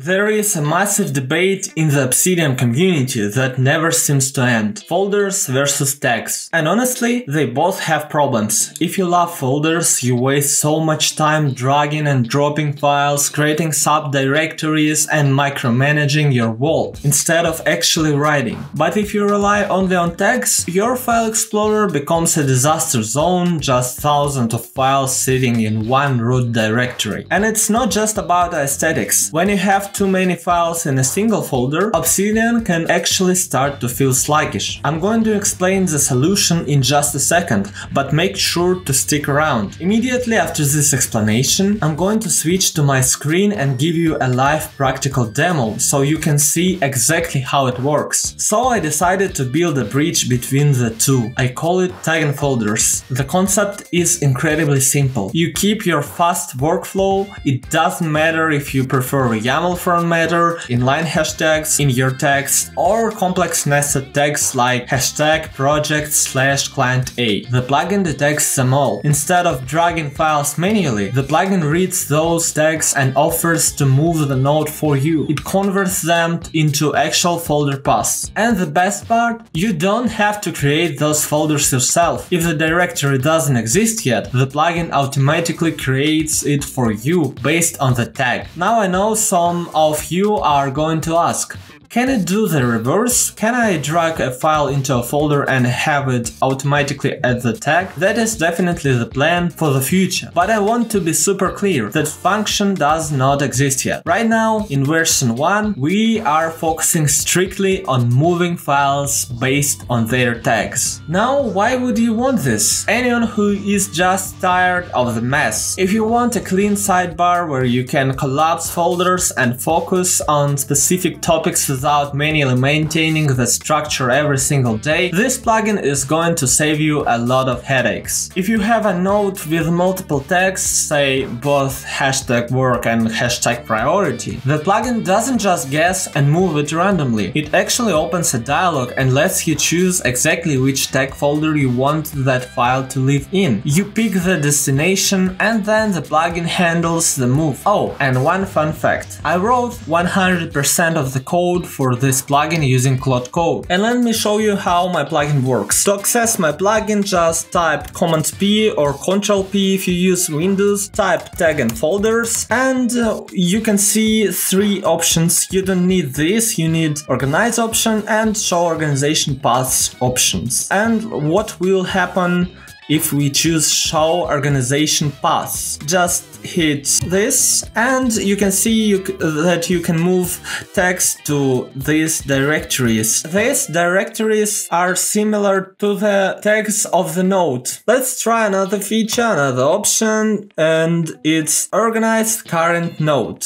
There is a massive debate in the Obsidian community that never seems to end. Folders versus tags. And honestly, they both have problems. If you love folders, you waste so much time dragging and dropping files, creating subdirectories and micromanaging your vault, instead of actually writing. But if you rely only on tags, your file explorer becomes a disaster zone, just thousands of files sitting in one root directory. And it's not just about aesthetics. When you have have too many files in a single folder, Obsidian can actually start to feel sluggish. I'm going to explain the solution in just a second, but make sure to stick around. Immediately after this explanation, I'm going to switch to my screen and give you a live practical demo so you can see exactly how it works. So I decided to build a bridge between the two. I call it Tag And Folders. The concept is incredibly simple. You keep your fast workflow, it doesn't matter if you prefer YAML frontmatter, inline hashtags in your text, or complex nested tags like hashtag project slash client A. The plugin detects them all. Instead of dragging files manually, the plugin reads those tags and offers to move the node for you. It converts them into actual folder paths. And the best part, you don't have to create those folders yourself. If the directory doesn't exist yet, the plugin automatically creates it for you based on the tag. Now I know some of you are going to ask, can it do the reverse? Can I drag a file into a folder and have it automatically add the tag? That is definitely the plan for the future. But I want to be super clear, that function does not exist yet. Right now, in version 1, we are focusing strictly on moving files based on their tags. Now, why would you want this? Anyone who is just tired of the mess. If you want a clean sidebar where you can collapse folders and focus on specific topics without manually maintaining the structure every single day, this plugin is going to save you a lot of headaches. If you have a node with multiple tags, say both hashtag work and hashtag priority, the plugin doesn't just guess and move it randomly. It actually opens a dialog and lets you choose exactly which tag folder you want that file to live in. You pick the destination and then the plugin handles the move. Oh, and one fun fact. I wrote 100% of the code for this plugin using Claude Code. And let me show you how my plugin works. To access my plugin, just type Command P or Control P if you use Windows, type tag and folders, and you can see three options. You don't need this, you need organize option and show organization paths options. And what will happen if we choose show organization paths. Just hit this and you can see you that you can move text to these directories. These directories are similar to the tags of the node. Let's try another feature, another option and it's organized current node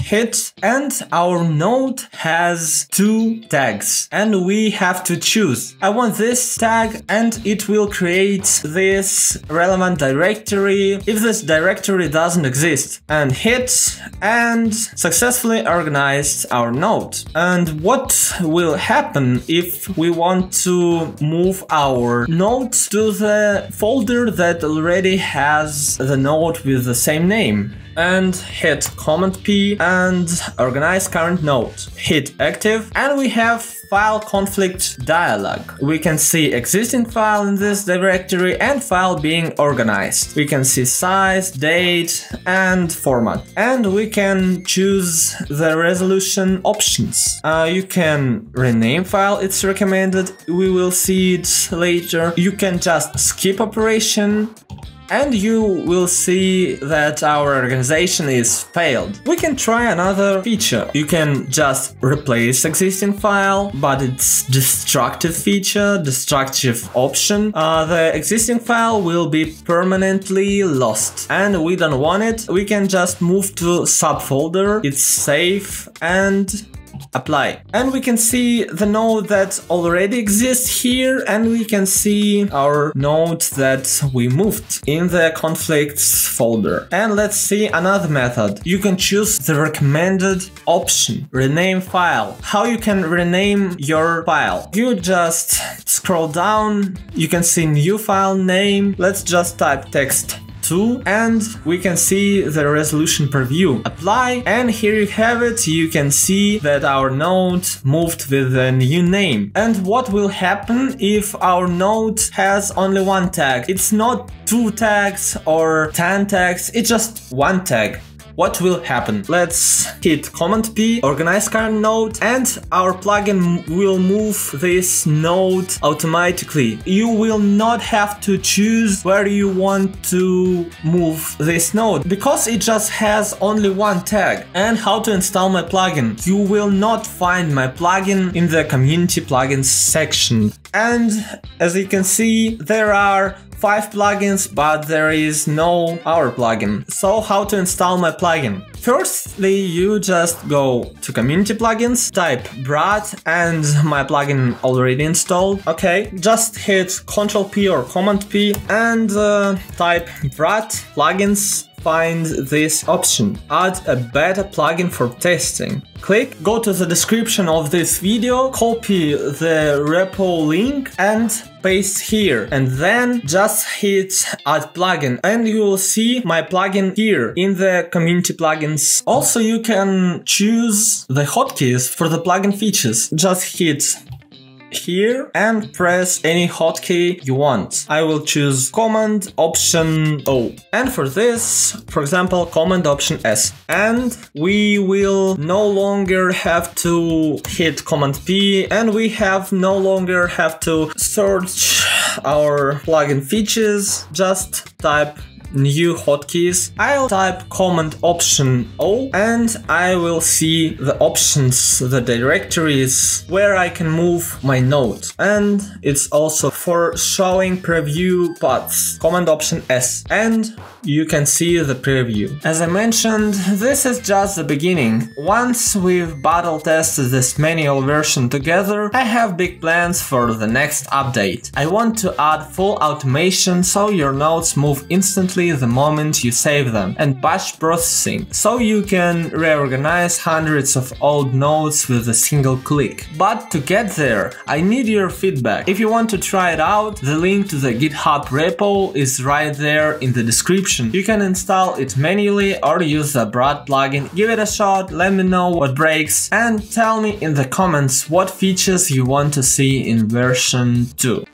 hit and our node has two tags and we have to choose. I want this tag and it will create this relevant directory if this directory doesn't exist and hit and successfully organized our node. And what will happen if we want to move our node to the folder that already has the node with the same name? And hit Command P and organize current node. Hit active and we have file conflict dialog. We can see existing file in this directory and file being organized. We can see size, date and format. And we can choose the resolution options. Uh, you can rename file, it's recommended. We will see it later. You can just skip operation and you will see that our organization is failed. We can try another feature. You can just replace existing file, but it's destructive feature, destructive option. Uh, the existing file will be permanently lost and we don't want it. We can just move to subfolder. It's safe and apply. And we can see the node that already exists here and we can see our node that we moved in the conflicts folder. And let's see another method. You can choose the recommended option, rename file. How you can rename your file. You just scroll down, you can see new file name. Let's just type text 2 and we can see the resolution preview. Apply and here you have it, you can see that our node moved with a new name. And what will happen if our node has only one tag? It's not two tags or 10 tags, it's just one tag what will happen? Let's hit Command P, organize current node, and our plugin will move this node automatically. You will not have to choose where you want to move this node because it just has only one tag. And how to install my plugin? You will not find my plugin in the community plugins section. And as you can see, there are five plugins, but there is no our plugin. So how to install my plugin? Firstly, you just go to community plugins, type Brat and my plugin already installed. Okay, just hit Ctrl P or Command P and uh, type Brat plugins find this option, add a beta plugin for testing. Click, go to the description of this video, copy the repo link and paste here and then just hit add plugin and you will see my plugin here in the community plugins. Also you can choose the hotkeys for the plugin features. Just hit here and press any hotkey you want. I will choose Command Option O. And for this, for example, Command Option S. And we will no longer have to hit Command P and we have no longer have to search our plugin features. Just type new hotkeys, I'll type Command Option O and I will see the options, the directories where I can move my node. And it's also for showing preview paths, Command Option S. And you can see the preview. As I mentioned, this is just the beginning. Once we've battle tested this manual version together, I have big plans for the next update. I want to add full automation so your nodes move instantly the moment you save them, and batch processing, so you can reorganize hundreds of old nodes with a single click. But to get there, I need your feedback. If you want to try it out, the link to the GitHub repo is right there in the description. You can install it manually or use the Brat plugin. Give it a shot, let me know what breaks, and tell me in the comments what features you want to see in version 2.